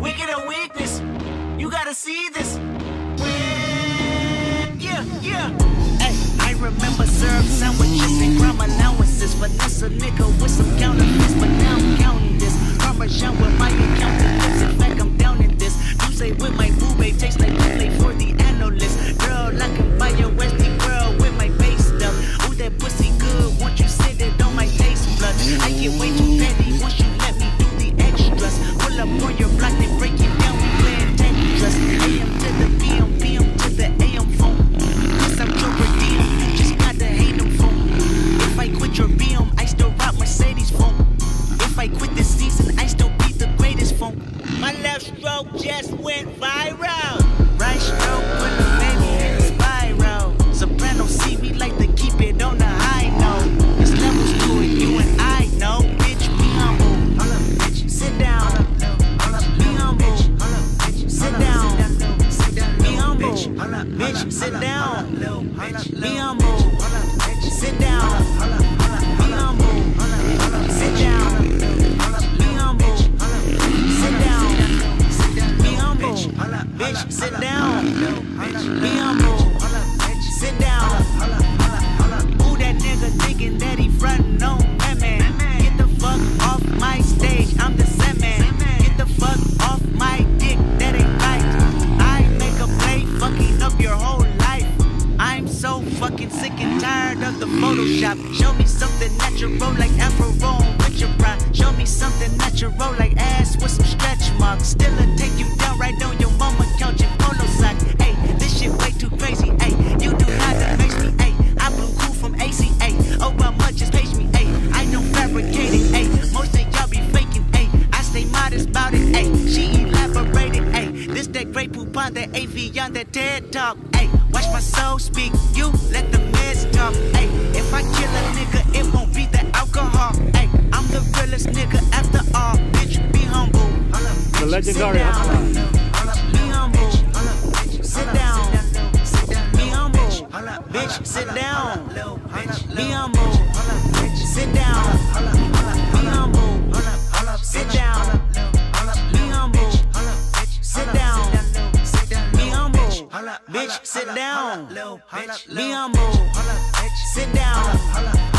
Wicked or weakness, you gotta see this. Yeah, yeah. Hey, I remember syrup sandwiches and crime allowances. But this a nigga with some counterfeits. But now My left stroke just went viral. Right stroke when the baby hit the spiral. Soprano see we like to keep it on the high note. There's levels to it, you and I know. Bitch, be humble. Bitch, Sit down. Be humble. Bitch. Sit down. Be humble. Bitch, sit down. Be humble. Sit down. Bitch, sit down. Be humble. Sit down. Who that nigga thinking that he frontin' on that man? Get the fuck off my stage. I'm the set man. Get the fuck off my dick. That ain't right. I make a play, fucking up your whole life. I'm so fucking sick and tired of the Photoshop. Show me something natural like Afro with your pride. Show me something natural like ass with some stretch marks. Still I on that AV on that TED talk. Hey, watch my soul speak. You let the meds talk. Hey, if I kill a nigga, it won't be the alcohol. Hey, I'm the realest nigga after all. Bitch, be humble. The legendary sit down. Be humble. Sit down.